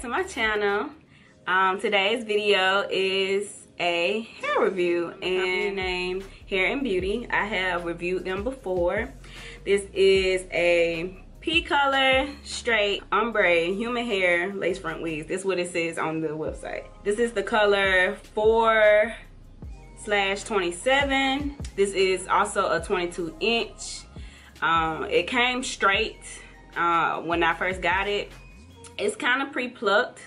channel. Um, today's video is a hair review and name Hairinbeauty. I have reviewed them before. This is a P-Color Straight Ombre Human Hair Lace Front Wigs. This is what it says on the website. This is the color 4 slash 27. This is also a 22 inch. Um, it came straight uh, when I first got it. It's kind of pre-plucked,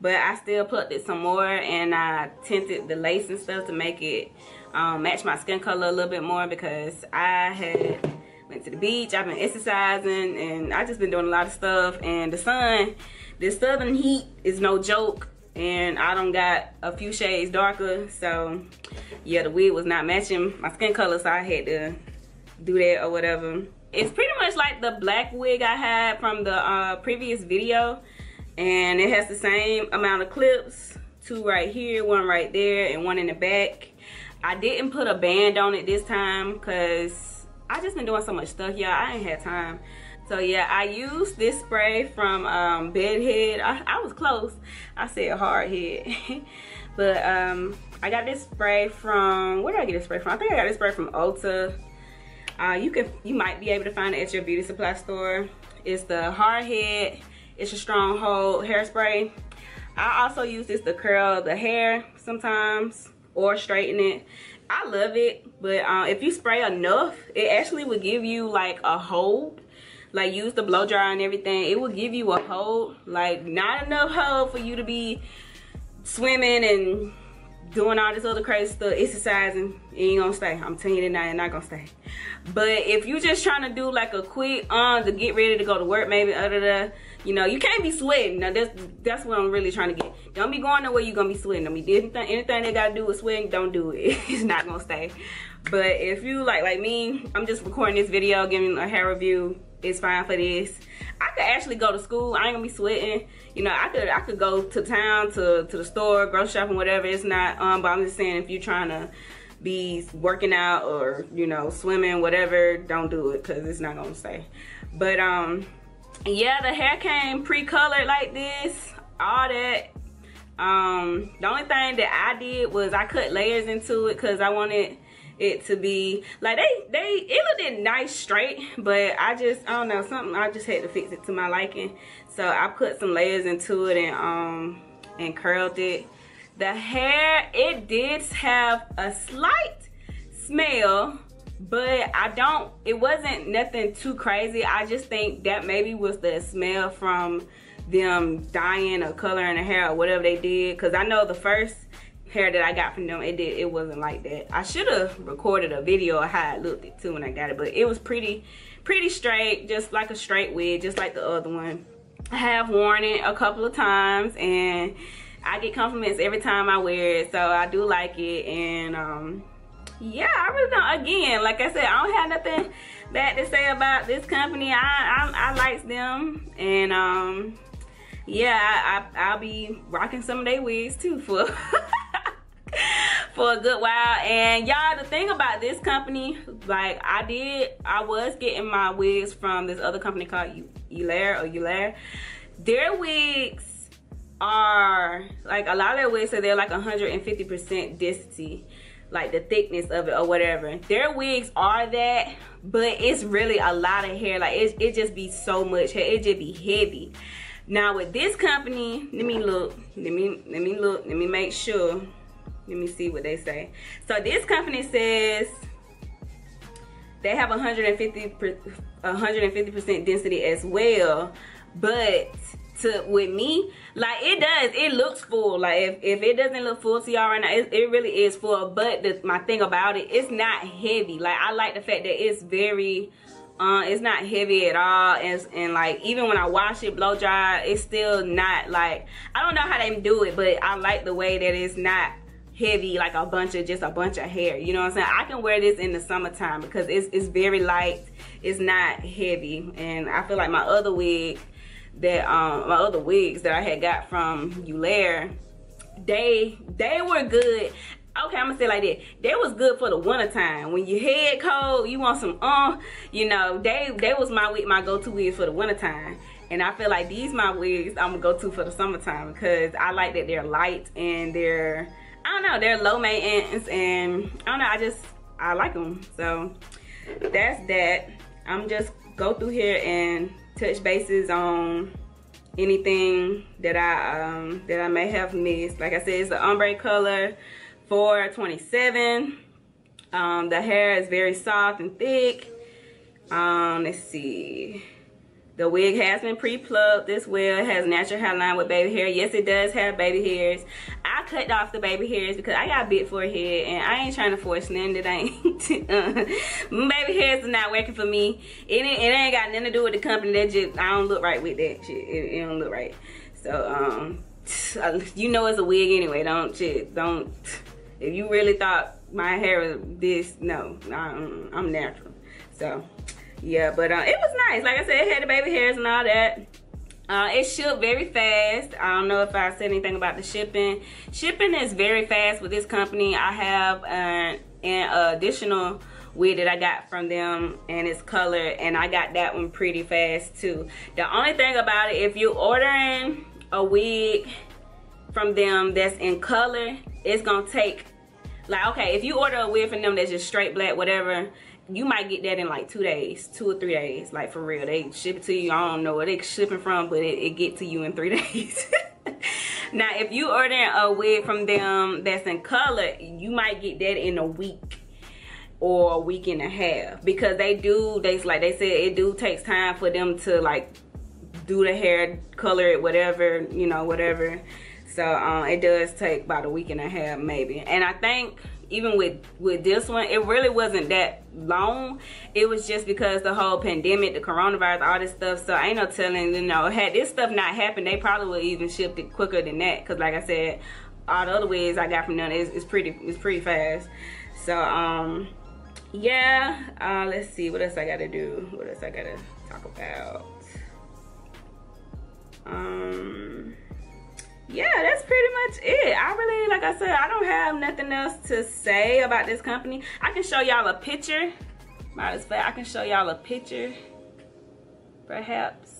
but I still plucked it some more and I tinted the lace and stuff to make it um, match my skin color a little bit more because I had went to the beach, I've been exercising, and I just been doing a lot of stuff. And the sun, the southern heat is no joke, and I don't got a few shades darker. So yeah, the wig was not matching my skin color, so I had to do that or whatever. It's pretty much like the black wig I had from the uh, previous video. And it has the same amount of clips. Two right here, one right there, and one in the back. I didn't put a band on it this time because I just been doing so much stuff, y'all. I ain't had time. So yeah, I used this spray from um, Bedhead. I, I was close. I said hard head but um, I got this spray from, where did I get this spray from? I think I got this spray from Ulta. Uh, you can, you might be able to find it at your beauty supply store. It's the hard head, It's a stronghold hairspray. I also use this to curl the hair sometimes or straighten it. I love it, but uh, if you spray enough, it actually will give you like a hold. Like use the blow dryer and everything, it will give you a hold. Like not enough hold for you to be swimming and doing all this other crazy stuff, exercising, it ain't gonna stay. I'm telling you now, it's not gonna stay. But if you just trying to do like a quick uh, to get ready to go to work, maybe other than you know, you can't be sweating. Now that's that's what I'm really trying to get. Don't be going nowhere you're gonna be sweating. I mean anything anything that gotta do with sweating, don't do it. it's not gonna stay. But if you like like me, I'm just recording this video, giving a hair review. It's fine for this. I could actually go to school. I ain't gonna be sweating. You know, I could I could go to town to to the store, grocery shopping, whatever. It's not. Um, but I'm just saying if you're trying to be working out or you know swimming, whatever, don't do it because it's not gonna stay. But um, yeah, the hair came pre-colored like this. All that. Um, the only thing that I did was I cut layers into it because I wanted it to be like they they it looked nice straight but i just i don't know something i just had to fix it to my liking. So i put some layers into it and um and curled it. The hair it did have a slight smell but i don't it wasn't nothing too crazy. I just think that maybe was the smell from them dyeing or coloring the hair or whatever they did. Because i know the first hair that I got from them, it did it wasn't like that. I should have recorded a video of how it looked it too when I got it, but it was pretty pretty straight, just like a straight wig, just like the other one. I have worn it a couple of times and I get compliments every time I wear it, so I do like it and um yeah, I really don't again, like I said, I don't have nothing bad to say about this company. I I, I like them and um yeah, I, I, will be rocking some of their wigs too for for a good while. And y'all the thing about this company like i did i was getting my wigs from this other company called Ulair or Ulair. Their wigs are like a lot of their wigs say they're like 150 percent density like the thickness of it or whatever. Their wigs are that but it's really a lot of hair. Like it, it just be so much hair. It just be heavy. Now with this company let me look. Let me let me look. Let me make sure let me see what they say. So this company says they have 150 150% density as well, but to with me like it does it looks full like if, if it doesn't look full to y'all right now it, it really is full but the, my thing about it it's not heavy like i like the fact that it's very uh it's not heavy at all and, and like even when i wash it blow dry it's still not like i don't know how they do it but i like the way that it's not heavy like a bunch of just a bunch of hair. You know what i'm saying? I can wear this in the summertime because it's, it's very light. It's not heavy. And i feel like my other wig that um my other wigs that i had got from Ulair, they they were good. Okay i'm gonna say like that. They was good for the winter time when your head cold you want some uh you know they they was my wig my go-to wig for the winter time And I feel like these my wigs I'm gonna go to for the summertime because I like that they're light and they're, I don't know, they're low maintenance and I don't know, I just, I like them. So that's that. I'm just go through here and touch bases on anything that I um, that I may have missed. Like I said, it's the ombre color for 27. Um, the hair is very soft and thick. Um, let's see. The wig has been pre-plucked this. It has natural hairline with baby hair. Yes, it does have baby hairs. I cut off the baby hairs because I got a big forehead and I ain't trying to force nothing that ain't. baby hairs is not working for me. It ain't, it ain't got nothing to do with the company. That just, I don't look right with that shit. It, it don't look right. So, um, you know it's a wig anyway. Don't, shit, don't. If you really thought my hair was this, no, I'm, I'm natural. So, yeah but uh, it was nice. Like i said it had the baby hairs and all that. Uh, it shipped very fast. I don't know if i said anything about the shipping. Shipping is very fast with this company. I have an, an additional wig that i got from them and it's color and i got that one pretty fast too. The only thing about it if you're ordering a wig from them that's in color it's gonna take like okay if you order a wig from them that's just straight black whatever you might get that in like two days, two or three days. Like for real, they ship it to you. I don't know where they shipping from, but it, it get to you in three days. now, if you order a wig from them that's in color, you might get that in a week or a week and a half because they do. They like they said it do takes time for them to like do the hair, color it, whatever you know, whatever. So um, it does take about a week and a half maybe. And I think even with with this one it really wasn't that long. It was just because the whole pandemic the coronavirus all this stuff. So ain't no telling you know had this stuff not happened they probably would even shipped it quicker than that. Because like i said all the other ways i got from them is, is pretty it's pretty fast. So um yeah uh let's see. What else i gotta do? What else i gotta talk about like I said, I don't have nothing else to say about this company. I can show y'all a picture. Might as well, I can show y'all a picture, perhaps,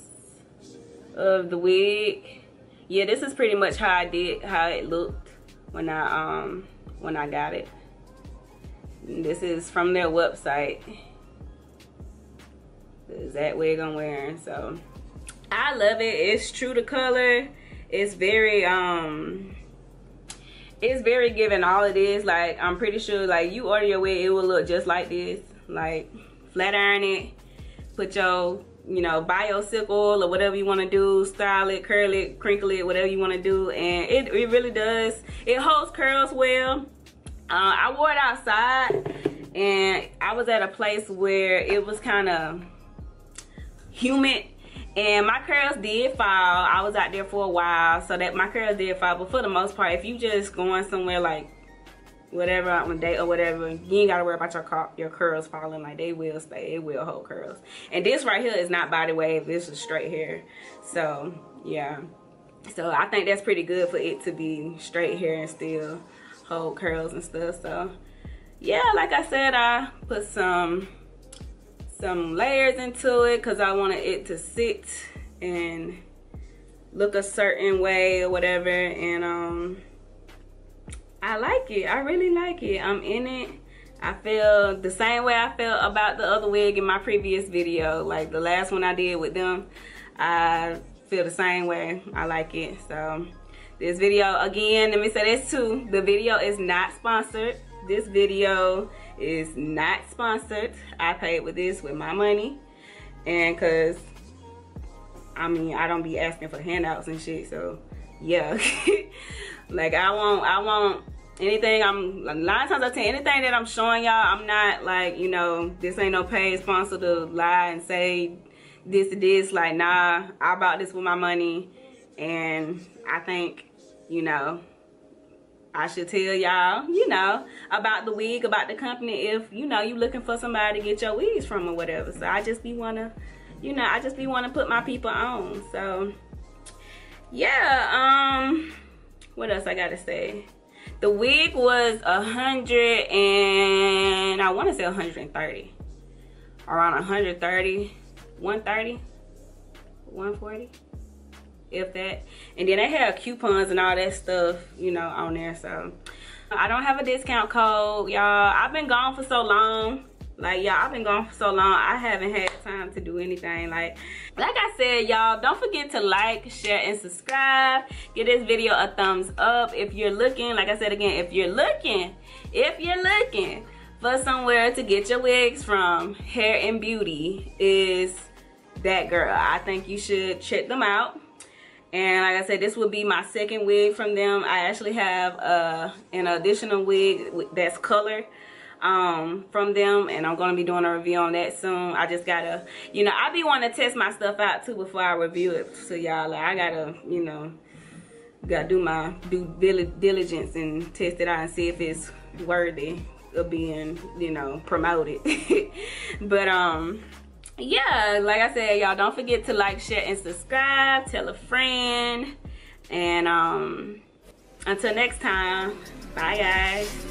of the wig. Yeah, this is pretty much how I did, how it looked when I, um, when I got it. This is from their website. The exact wig I'm wearing, so. I love it. It's true to color it's very um it's very giving all it is like i'm pretty sure like you order your wig it will look just like this. Like flat iron it. Put your you know bio silk oil or whatever you want to do. Style it curl it crinkle it whatever you want to do. And it, it really does. It holds curls well. Uh, i wore it outside and i was at a place where it was kind of humid and my curls did fall. I was out there for a while so that my curls did fall. But for the most part if you just going somewhere like whatever on a date or whatever you ain't gotta worry about your your curls falling. Like they will stay it will hold curls. And this right here is not body wave this is straight hair. So yeah. So i think that's pretty good for it to be straight hair and still hold curls and stuff. So yeah like i said i put some some layers into it because I wanted it to sit and look a certain way or whatever. And um I like it. I really like it. I'm in it. I feel the same way I felt about the other wig in my previous video. Like the last one I did with them I feel the same way. I like it. So this video again let me say this too. The video is not sponsored. This video is not sponsored. I paid with this with my money. And cause I mean I don't be asking for handouts and shit, so yeah. like I won't I won't anything I'm times out of ten anything that I'm showing y'all I'm not like you know this ain't no paid sponsor to lie and say this this like nah I bought this with my money and I think you know I should tell y'all, you know, about the wig, about the company if, you know, you looking for somebody to get your wigs from or whatever. So I just be wanna, you know, I just be wanna put my people on. So yeah, um, what else I gotta say? The wig was a hundred and I wanna say 130. Around 130, 130. 140 if that. And then they have coupons and all that stuff you know on there so. I don't have a discount code y'all. I've been gone for so long. Like y'all i've been gone for so long. I haven't had time to do anything. Like like i said y'all don't forget to like share and subscribe. Give this video a thumbs up. If you're looking like i said again if you're looking if you're looking for somewhere to get your wigs from hair and beauty is that girl. I think you should check them out and like I said, this will be my second wig from them. I actually have uh, an additional wig that's color um, from them and I'm to be doing a review on that soon. I just got to, you know, I be wanting to test my stuff out too before I review it. So y'all, like, I got to, you know, got to do my due diligence and test it out and see if it's worthy of being, you know, promoted. but, um, yeah, like I said, y'all don't forget to like, share, and subscribe. Tell a friend. And um, until next time, bye guys.